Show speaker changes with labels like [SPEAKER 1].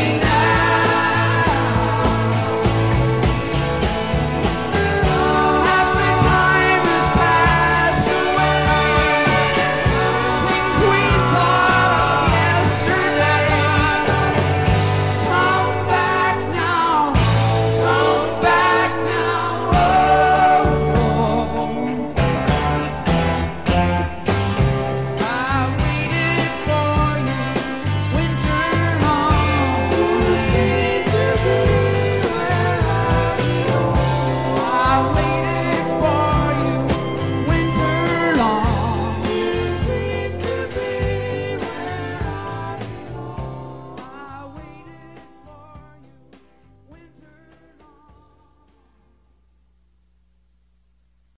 [SPEAKER 1] easy.